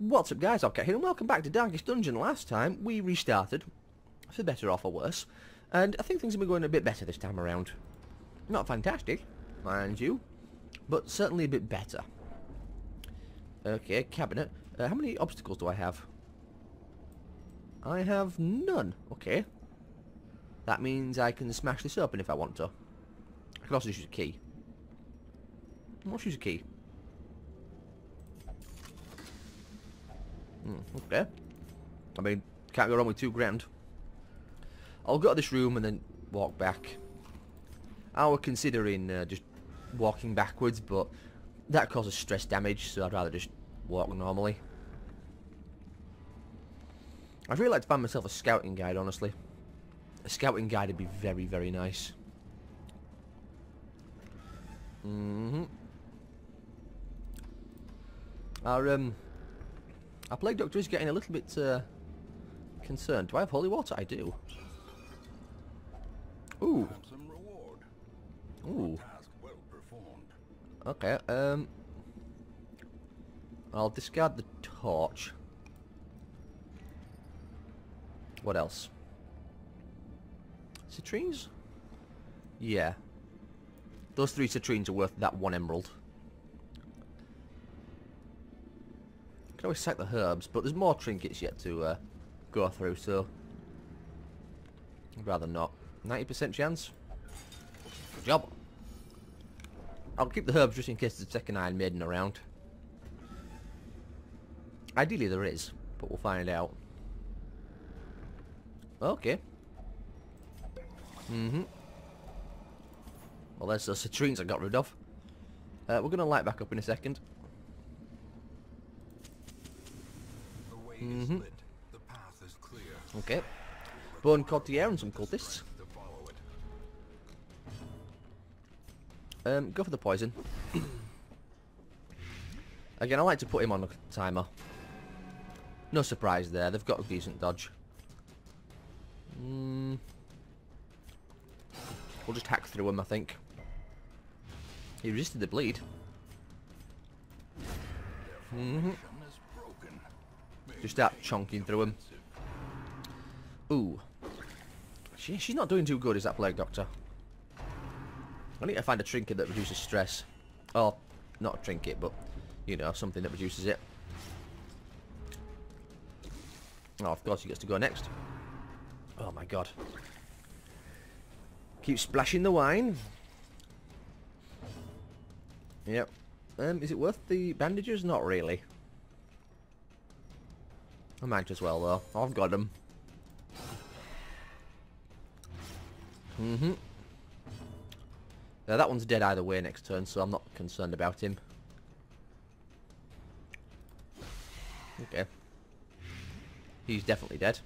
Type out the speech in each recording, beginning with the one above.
What's up guys, I'll here and welcome back to Darkest Dungeon. Last time we restarted, for better or for worse, and I think things have been going a bit better this time around. Not fantastic, mind you, but certainly a bit better. Okay, cabinet. Uh, how many obstacles do I have? I have none. Okay. That means I can smash this open if I want to. I can also use a key. Let's use a key. Hmm, okay. I mean, can't go wrong with two grand. I'll go to this room and then walk back. I was considering uh, just walking backwards, but that causes stress damage, so I'd rather just walk normally. I'd really like to find myself a scouting guide, honestly. A scouting guide would be very, very nice. Mm-hmm. Our, um, our plague doctor is getting a little bit, uh, concerned. Do I have holy water? I do. Ooh. Ooh. Okay, um... I'll discard the torch. What else? Citrines? Yeah. Those three citrines are worth that one emerald. Always sack the herbs, but there's more trinkets yet to uh, go through, so... I'd rather not. 90% chance? Good job. I'll keep the herbs just in case there's a second Iron Maiden around. Ideally there is, but we'll find out. Okay. Mm-hmm. Well, there's those citrines I got rid of. Uh, we're going to light back up in a second. Mm -hmm. Okay. Bone Courtier and some cultists. Um, go for the poison. Again, I like to put him on a timer. No surprise there. They've got a decent dodge. Mm. We'll just hack through him, I think. He resisted the bleed. Mm -hmm. Just start chonking through him. Ooh. She, she's not doing too good, is that plague doctor? I need to find a trinket that reduces stress. Oh, not a trinket, but, you know, something that reduces it. Oh, of course he gets to go next. Oh my god. Keep splashing the wine. Yep. Um, is it worth the bandages? Not really. I might as well though. I've got them. Mm-hmm. Yeah, that one's dead either way next turn, so I'm not concerned about him. Okay. He's definitely dead.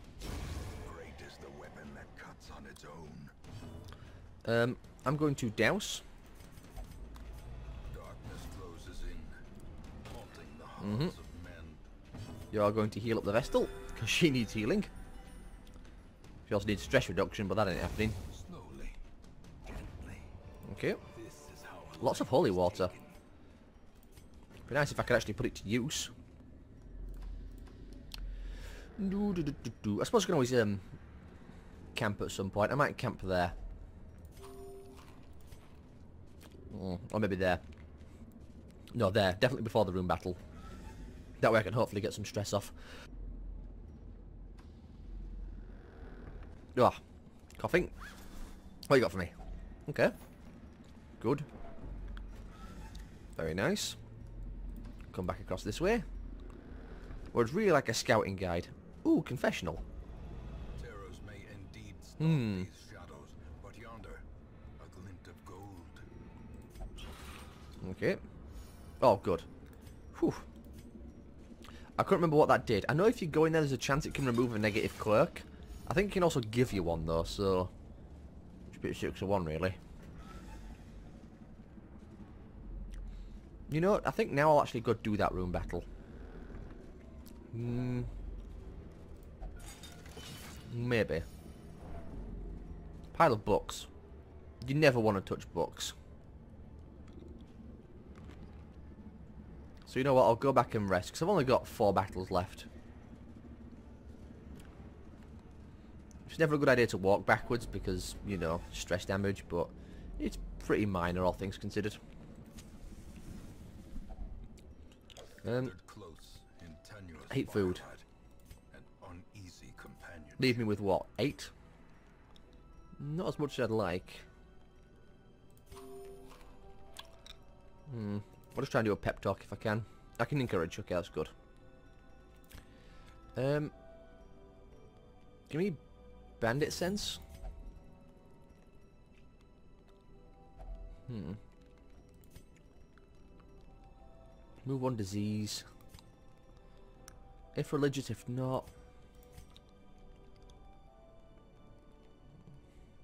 Um, I'm going to douse. Mm -hmm. You are going to heal up the Vestal, because she needs healing. She also needs stress reduction, but that ain't happening. Slowly, gently. Okay. Lots of holy water. Be nice if I could actually put it to use. Do, do, do, I suppose I can always um, camp at some point. I might camp there. Mm, or maybe there. No, there. Definitely before the room battle. That way I can hopefully get some stress off. Ah, coughing. What you got for me? Okay. Good. Very nice. Come back across this way. Well, it's really like a scouting guide. Ooh, confessional. Hmm. Shadows, yonder, okay. Oh, good. Whew. I couldn't remember what that did. I know if you go in there, there's a chance it can remove a negative quirk. I think it can also give you one, though, so... It's a bit 6 of 1, really. You know what? I think now I'll actually go do that room battle. Hmm... Maybe. Pile of books. You never want to touch books. So you know what, I'll go back and rest, because I've only got four battles left. It's never a good idea to walk backwards because, you know, stress damage, but it's pretty minor, all things considered. Um, hate food. Leave me with what? Eight? Not as much as I'd like. Hmm. I'll just try and do a pep talk if I can. I can encourage. Okay, that's good. Um, give me bandit sense. Hmm. Move on disease. If religious, if not.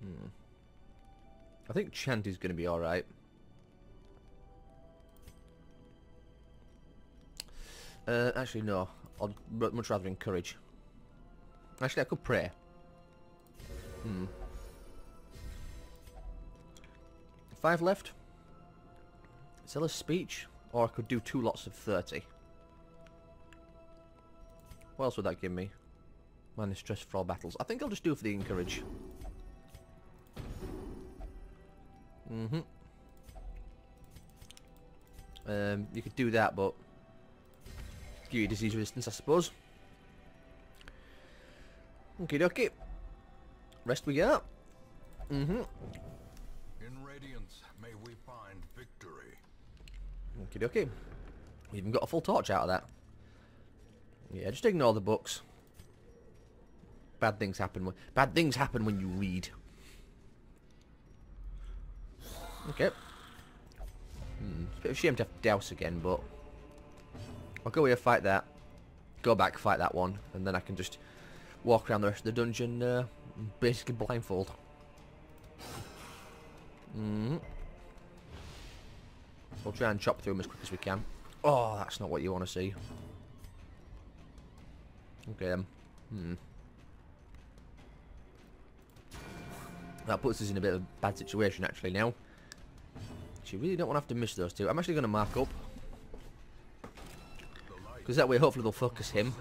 Hmm. I think chant is going to be alright. Uh, actually, no. I'd much rather encourage. Actually, I could pray. Hmm. Five left. Zealous Speech. Or I could do two lots of 30. What else would that give me? Minus stress for all battles. I think I'll just do for the encourage. Mm-hmm. Um, you could do that, but disease resistance, I suppose. Okay, dokie. Rest we got. Mm-hmm. In radiance, may we find victory. Okay, dokie. We even got a full torch out of that. Yeah, just ignore the books. Bad things happen. When, bad things happen when you read. Okay. Hmm, it's a bit of a shame to have to douse again, but I'll go here, fight that, go back, fight that one, and then I can just walk around the rest of the dungeon uh, basically blindfold. Mm -hmm. We'll try and chop through them as quick as we can. Oh, that's not what you want to see. Okay, hmm. That puts us in a bit of a bad situation actually now. You really don't want to have to miss those two. I'm actually going to mark up. Because that way hopefully they'll focus him.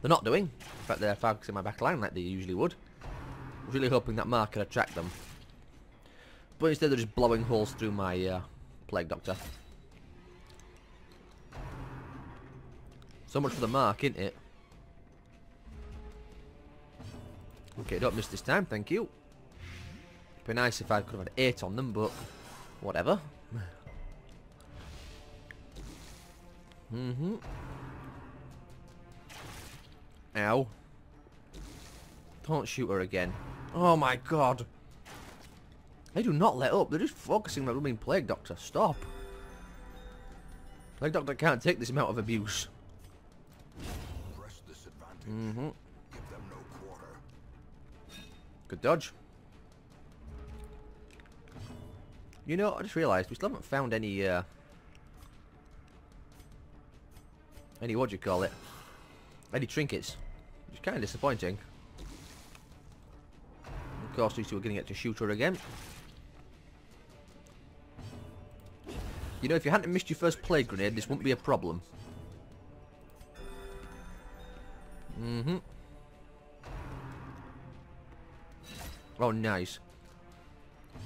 They're not doing. In fact they're focusing my back line like they usually would. I was really hoping that mark could attract them. But instead they're just blowing holes through my uh, Plague Doctor. So much for the mark, isn't it? Okay, don't miss this time, thank you. It'd be nice if I could have had 8 on them, but whatever. Mm-hmm. Ow. Don't shoot her again. Oh my god. They do not let up. They're just focusing on being Plague Doctor. Stop. Plague Doctor can't take this amount of abuse. Mm-hmm. Good dodge. You know, I just realised we still haven't found any, uh... Any, what do you call it? Any trinkets. Which is kind of disappointing. Of course, these two are going to get to shoot her again. You know, if you hadn't missed your first plague grenade, this wouldn't be a problem. Mm-hmm. Oh, nice.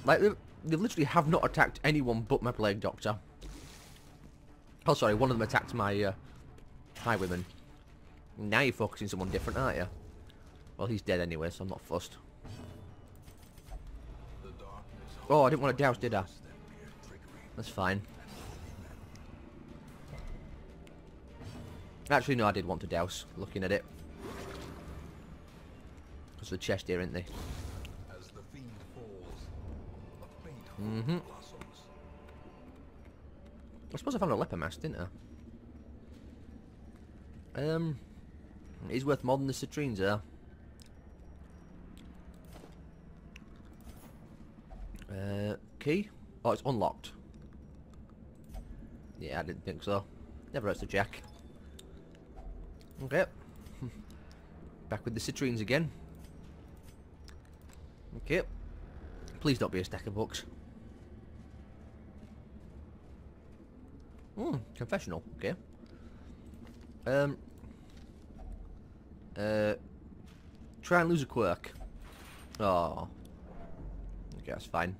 Like, they literally have not attacked anyone but my Plague Doctor. Oh, sorry, one of them attacked my uh, Highwayman. Now you're focusing someone different, aren't you? Well, he's dead anyway, so I'm not fussed. Oh, I didn't want to douse, did I? That's fine. Actually, no, I did want to douse, looking at it. There's the chest here, isn't there? Mm-hmm. I suppose I found a leper mask, didn't I? Um, is worth more than the citrines are. Uh, key? Oh, it's unlocked. Yeah, I didn't think so. Never hurts to jack. Okay. Back with the citrines again. Okay. Please don't be a stack of books. Hmm, confessional. Okay. Um. Uh. Try and lose a quirk. Oh. Okay, that's fine.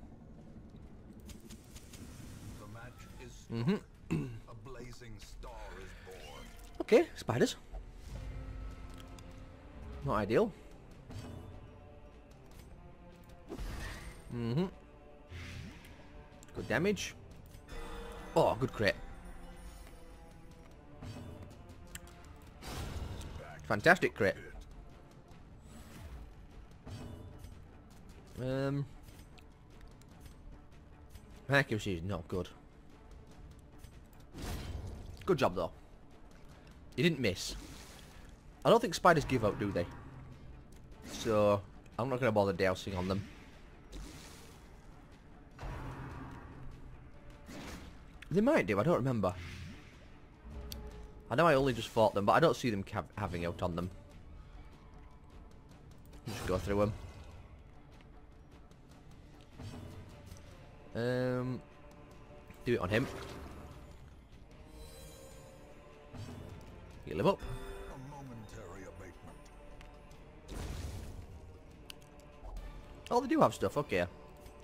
The match is Mm-hmm. a blazing star is born. Okay, spiders. Not ideal. Mm-hmm. Good damage. Oh, good crit. Fantastic crit. Um, accuracy is not good. Good job though. You didn't miss. I don't think spiders give up, do they? So, I'm not going to bother dousing on them. They might do, I don't remember. I know I only just fought them, but I don't see them having out on them. Just go through them. Um, do it on him. Heal him up. A momentary abatement. Oh, they do have stuff, okay.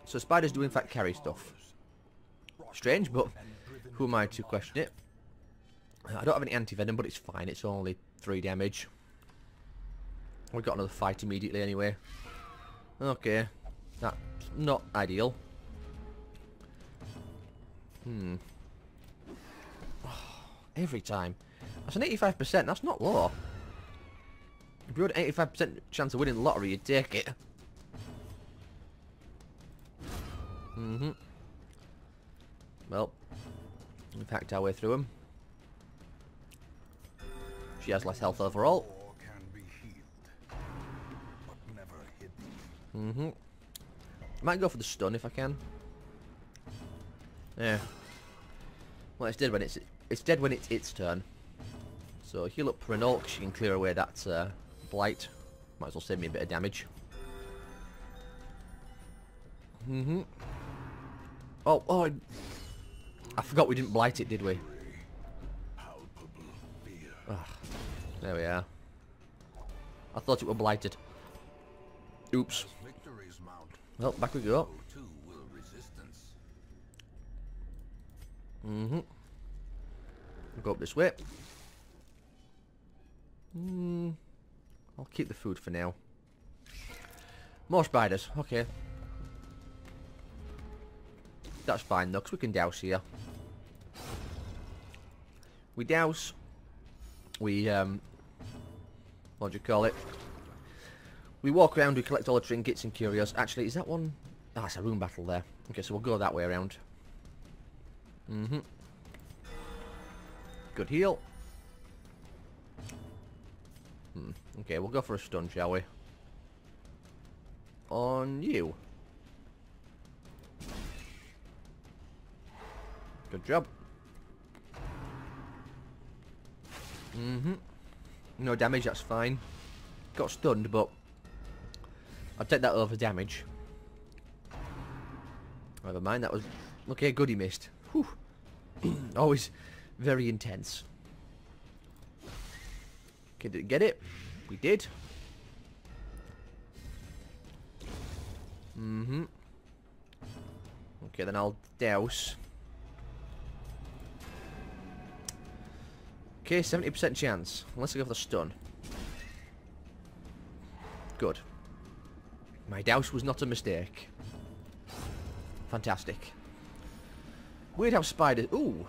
So spiders do in fact carry stuff. Strange, but who am I to question it? I don't have any anti-venom, but it's fine. It's only 3 damage. We got another fight immediately anyway. Okay. That's not ideal. Hmm. Every time. That's an 85%. That's not low. If you had an 85% chance of winning the lottery, you'd take it. Mm-hmm. Well, we've hacked our way through him. She has less health overall. Mm-hmm. I Might go for the stun if I can. Yeah. Well, it's dead when it's it's dead when it's its turn. So heal up 'cause she can clear away that uh, blight. Might as well save me a bit of damage. Mm-hmm. Oh, oh! I forgot we didn't blight it, did we? There we are. I thought it were blighted. Oops. Well, back we go. So too will resistance. Mm-hmm. Go up this way. Hmm. I'll keep the food for now. More spiders. Okay. That's fine though, 'cause we can douse here. We douse. We, um... What do you call it? We walk around, we collect all the trinkets and curios. Actually, is that one... Ah, it's a room battle there. Okay, so we'll go that way around. Mm-hmm. Good heal. Hmm. Okay, we'll go for a stun, shall we? On you. Good job. Mm-hmm. No damage, that's fine. Got stunned, but I'll take that over damage. Never mind, that was... Okay, good he missed. Whew. Always very intense. Okay, did get it? We did. Mm-hmm. Okay, then I'll douse. Okay, 70% chance. Unless I go for the stun. Good. My douse was not a mistake. Fantastic. Weird how spiders... Ooh.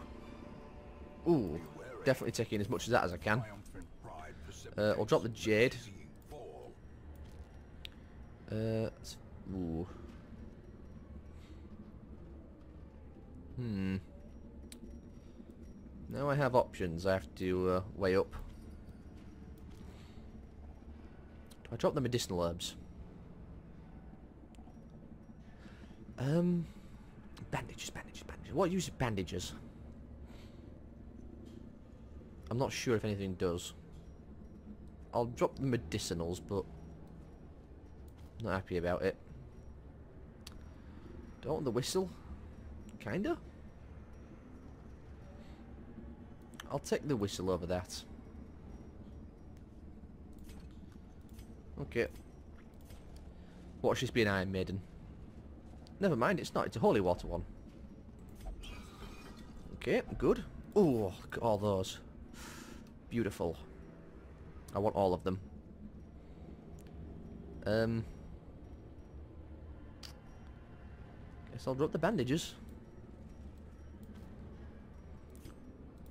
Ooh. Definitely taking as much of that as I can. Uh, I'll drop the jade. Uh, ooh. Hmm. Now I have options. I have to uh, weigh up. Do I drop the medicinal herbs? Um, bandages, bandages, bandages. What use of bandages? I'm not sure if anything does. I'll drop the medicinals, but not happy about it. Don't want the whistle? Kinda? I'll take the whistle over that. Okay. Watch this be an Iron Maiden. Never mind, it's not. It's a holy water one. Okay, good. Oh, at all those. Beautiful. I want all of them. Um. Guess I'll drop the bandages.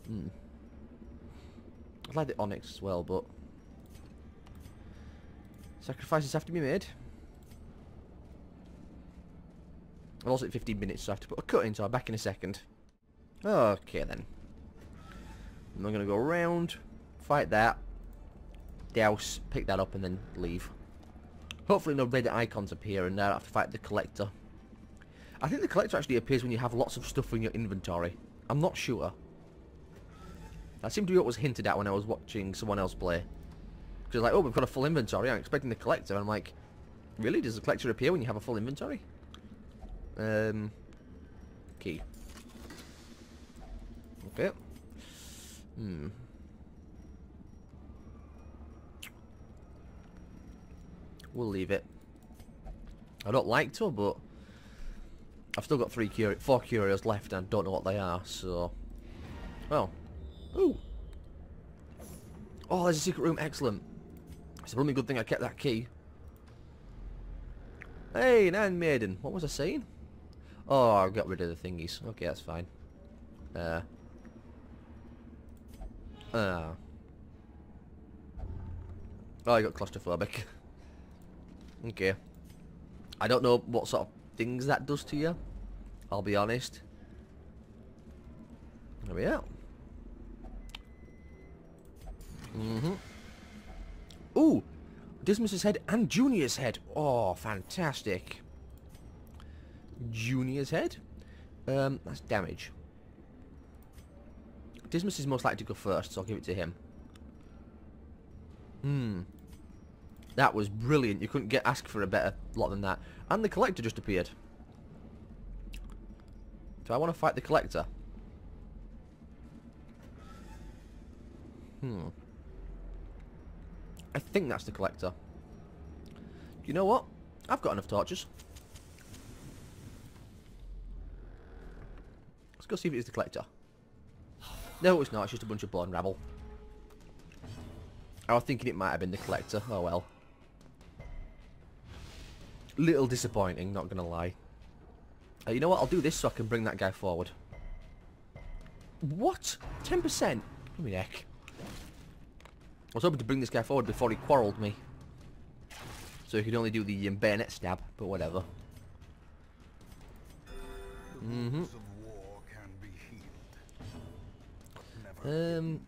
Hmm. Like the onyx as well, but sacrifices have to be made. I've also at 15 minutes, so I have to put a cut in, so I'm back in a second. Okay then. I'm going to go around, fight that, douse, pick that up, and then leave. Hopefully no red icons appear and I have to fight the collector. I think the collector actually appears when you have lots of stuff in your inventory. I'm not sure. That seemed to be what was hinted at when I was watching someone else play. Because like, oh, we've got a full inventory. I'm expecting the collector. I'm like, really? Does the collector appear when you have a full inventory? Um, key. Okay. Hmm. We'll leave it. I don't like to, but I've still got three curi four curios left and don't know what they are, so... Well. Ooh. Oh, there's a secret room. Excellent. It's the only good thing I kept that key. Hey, Nan Maiden. What was I saying? Oh, I got rid of the thingies. Okay, that's fine. Uh. Uh. Oh, I got claustrophobic. okay. I don't know what sort of things that does to you. I'll be honest. There we are. Mm-hmm. Ooh! Dismas's head and Junior's head. Oh, fantastic. Junior's head. Um, that's damage. Dismas is most likely to go first, so I'll give it to him. Hmm. That was brilliant. You couldn't get ask for a better lot than that. And the collector just appeared. Do I want to fight the collector? Hmm. I think that's the collector. You know what? I've got enough torches. Let's go see if it is the collector. No, it's not. It's just a bunch of bone rabble. I was thinking it might have been the collector. Oh well. Little disappointing, not going to lie. Uh, you know what? I'll do this so I can bring that guy forward. What? 10%? Give me neck. I was hoping to bring this guy forward before he quarrelled me. So he could only do the um, bayonet stab, but whatever. Mm-hmm. Um,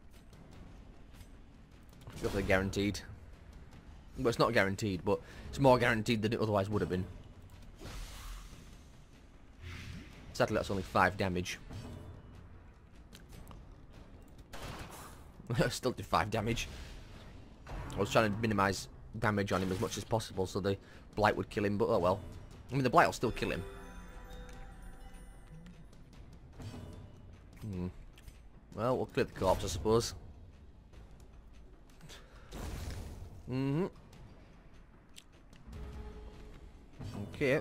go for guaranteed. Well, it's not guaranteed, but it's more guaranteed than it otherwise would have been. Sadly, that's only 5 damage. Still did 5 damage. I was trying to minimise damage on him as much as possible so the blight would kill him, but oh well. I mean, the blight will still kill him. Hmm. Well, we'll clear the corpse, I suppose. Mm-hmm. Okay.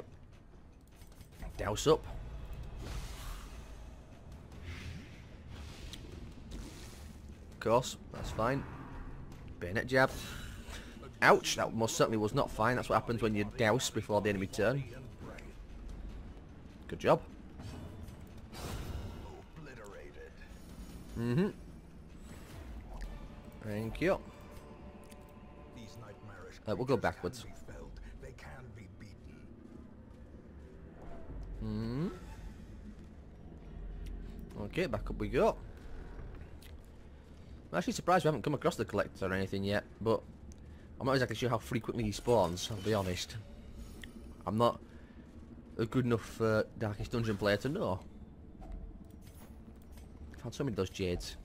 Douse up. Of course, that's fine. Bayonet jab. Ouch, that most certainly was not fine. That's what happens when you douse before the enemy turn. Good job. Mm-hmm. Thank you. Uh, we'll go backwards. Hmm. Okay, back up we go. I'm actually surprised we haven't come across the collector or anything yet, but I'm not exactly sure how frequently he spawns, I'll be honest. I'm not a good enough uh, Darkest Dungeon player to know. Found so many of those jades.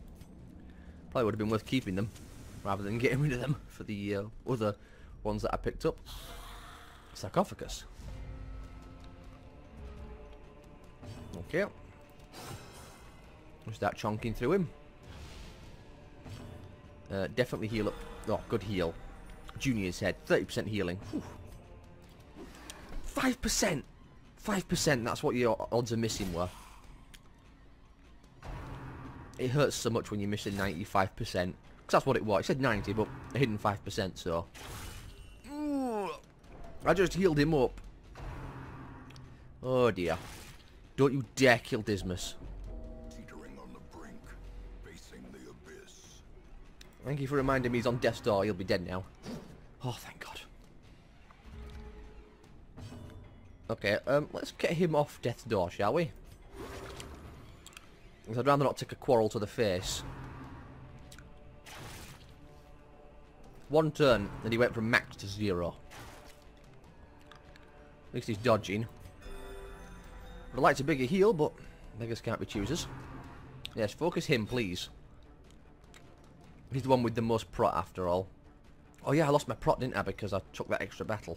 Probably would have been worth keeping them, rather than getting rid of them for the uh, other ones that I picked up. Sarcophagus. Okay. We'll start chonking through him. Uh, definitely heal up. Oh, good heal. Junior's head. 30% healing. Whew. 5%! 5%, that's what your odds of missing were. It hurts so much when you're missing 95%. Because that's what it was. It said 90, but a hidden 5%, so... I just healed him up. Oh dear. Don't you dare kill Dismas. Thank you for reminding me he's on death's door. He'll be dead now. Oh, thank God. Okay, um, let's get him off death's door, shall we? 'Cause I'd rather not take a quarrel to the face. One turn, and he went from max to zero. At least he's dodging. I'd liked a bigger heal, but beggars can't be choosers. Yes, focus him, please. He's the one with the most prot, after all. Oh yeah, I lost my prot, didn't I, because I took that extra battle.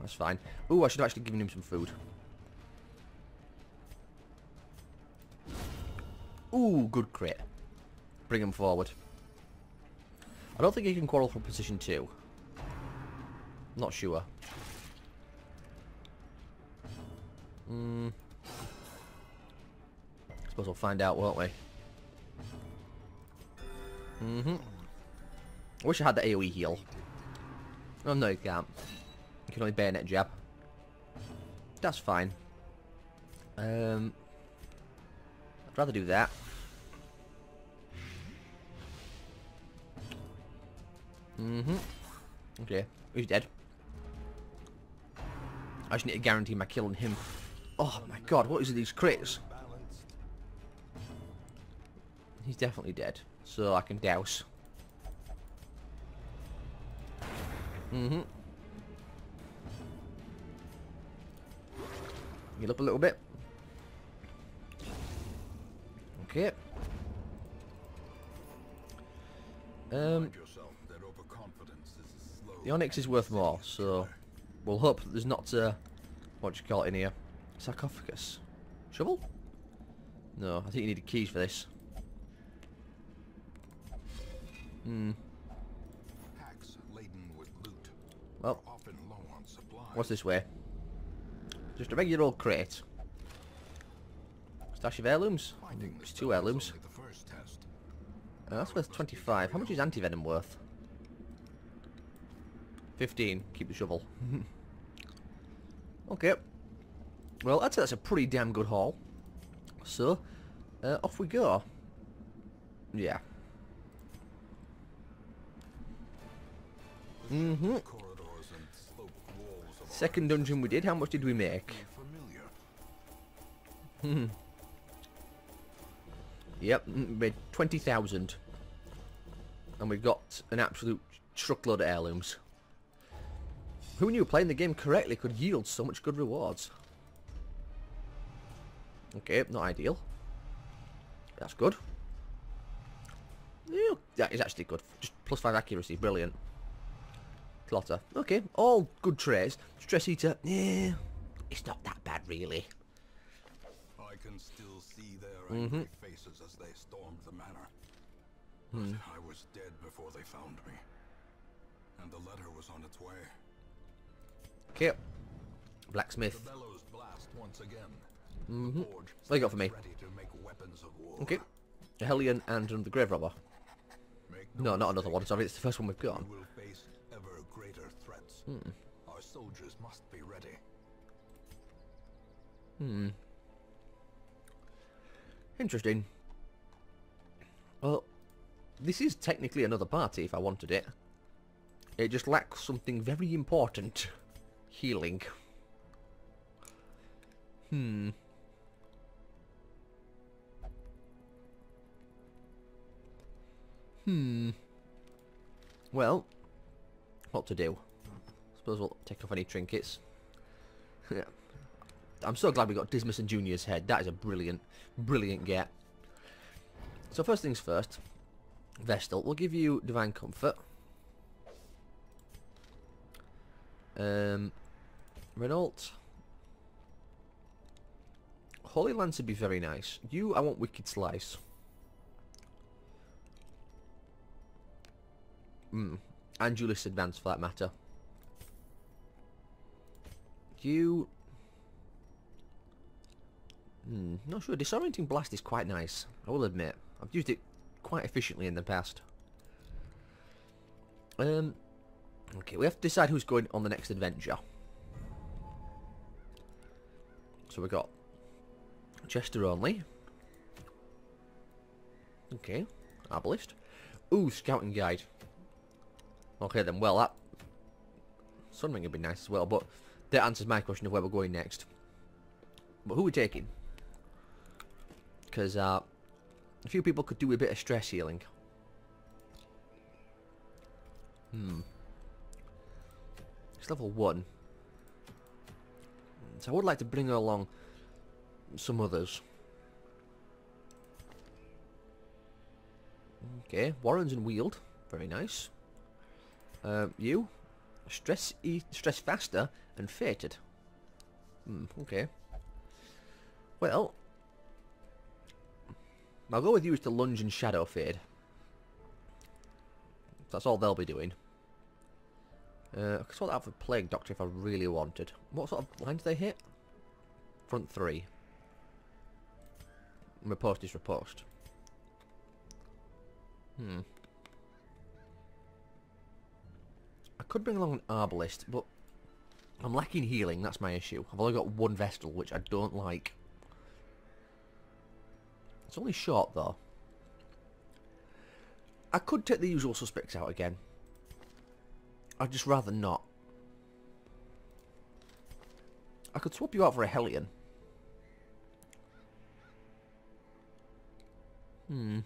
That's fine. Ooh, I should have actually given him some food. Ooh, good crit. Bring him forward. I don't think he can quarrel from position 2. Not sure. Hmm. Suppose we'll find out, won't we? Mm-hmm. I wish I had the AoE heal. Oh, no, you can't. You can only bayonet jab. That's fine. Um, I'd rather do that. Mm-hmm. Okay, he's dead. I just need to guarantee my kill on him. Oh my god, what is these crits? He's definitely dead. So I can douse. Mm-hmm. Heal up a little bit. Okay. Um, yourself that overconfidence is a slow the Onyx is worth more, so we'll hope that there's not uh, what do you call it in here? Sarcophagus. Shovel? No, I think you need the keys for this. Hmm. Packs laden with loot Well, often low on supplies. what's this way? Just a regular old crate. Stash of heirlooms? It's two heirlooms. only the first test. Uh, that's worth 25. How much is anti-venom worth? 15. Keep the shovel. okay. Well, I'd say that's a pretty damn good haul. So, uh, off we go. Walls of Second dungeon we did. How much did we make? familiar. Yep, mm, made 20,000. And we've got an absolute truckload of heirlooms. Who knew playing the game correctly could yield so much good rewards? Okay, not ideal. That's good. Yeah, that is actually good. Just plus 5 accuracy, brilliant. Clotter. Okay, all good traits. Stress eater, yeah, it's not that bad really. I can still see their Mm-hmm. angry faces as they stormed the manor. Hmm. I was dead before they found me. And the letter was on its way. Okay. Blacksmith. The bellows blast once again. Mm-hmm. The forge What you got for me? Ready to make weapons of war. Okay. A Hellion and um, the Grave Robber. No, not another one. Sorry, it's the first one we've got. Hmm. Our soldiers must be ready. Hmm. Interesting. Well, this is technically another party if I wanted it. It just lacks something very important. Healing. Hmm. Hmm. Well, what to do? Suppose we'll take off any trinkets. Yeah. I'm so glad we got Dismas and Junior's head. That is a brilliant, brilliant get. So first things first, Vestal, we'll give you Divine Comfort. Um, Reynauld. Holy Lance would be very nice. You, I want Wicked Slice. Mm. And Duelist's Advance, for that matter. You... Hmm, not sure. Disorienting Blast is quite nice, I will admit. I've used it quite efficiently in the past. Um, okay, we have to decide who's going on the next adventure. So we got Chester only. Okay, Arbalest. Ooh, Scouting Guide. Okay then, well that... Sunring would be nice as well, but that answers my question of where we're going next. But who are we taking? Because uh, a few people could do a bit of stress healing. Hmm. It's level 1. So I would like to bring along some others. Okay, Warrens and Weald. Very nice. Uh, you? Stress e stress faster and fated. Hmm, okay. Well, I'll go with you as the lunge and shadow fade. That's all they'll be doing. Uh, I could sort out for Plague Doctor if I really wanted. What sort of lines do they hit? Front three. Riposte is riposte. Hmm. I could bring along an Arbalest, but I'm lacking healing, that's my issue. I've only got one Vestal, which I don't like. It's only short, though. I could take the usual suspects out again. I'd just rather not. I could swap you out for a Hellion. Hmm.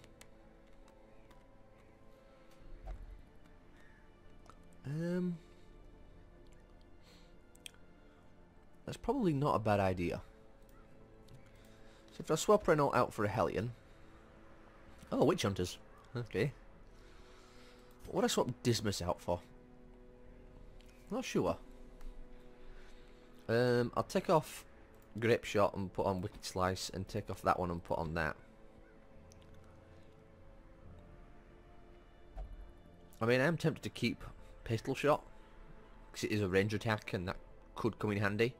Um... That's probably not a bad idea. So if I swap Reynauld out for a Hellion... Oh, Witch Hunters. Okay. What would I swap Dismas out for? Not sure. Um, I'll take off Grapeshot and put on Wicked Slice and take off that one and put on that. I mean, I am tempted to keep Pistol Shot because it is a range attack and that could come in handy.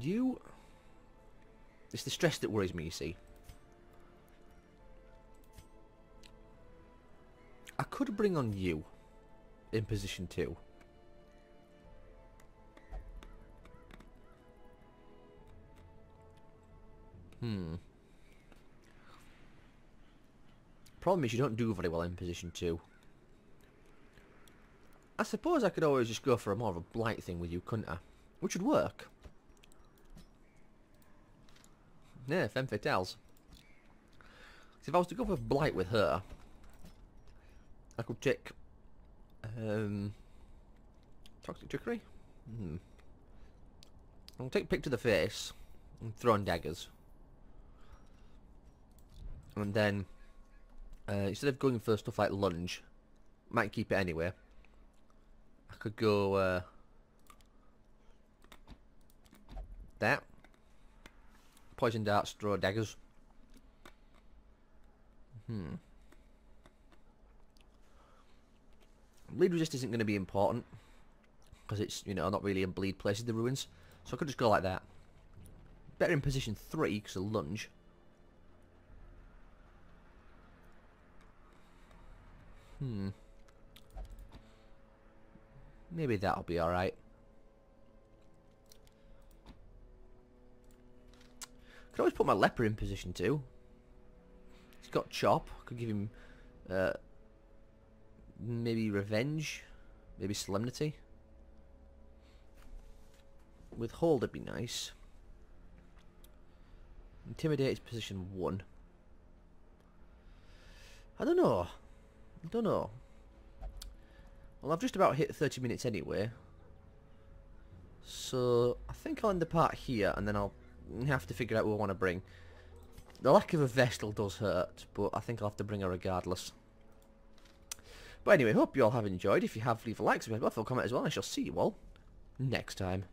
You... It's the stress that worries me, you see. I could bring on you in position two. Hmm. Problem is you don't do very well in position two. I suppose I could always just go for a more of a blight thing with you, couldn't I? Which would work. Yeah, femme fatales. So if I was to go for blight with her, I could take um, toxic trickery. Hmm. I'll take pick to the face and throw on daggers, and then uh, instead of going for stuff like lunge, might keep it anyway. I could go uh, that poison darts, throw daggers. Hmm. Bleed resist isn't going to be important because it's, you know, not really in bleed place places, the ruins. So I could just go like that. Better in position 3 because of lunge. Hmm. Maybe that'll be alright. Could always put my leper in position too. He's got chop. Could give him uh, maybe revenge, maybe solemnity. Withhold would be nice. Intimidate is position one. I don't know. I don't know. Well, I've just about hit 30 minutes anyway. So, I think I'll end the part here, and then I'll have to figure out who I want to bring. The lack of a Vestal does hurt, but I think I'll have to bring her regardless. But anyway, hope you all have enjoyed. If you have, leave a like, subscribe, comment as well. I shall see you all next time.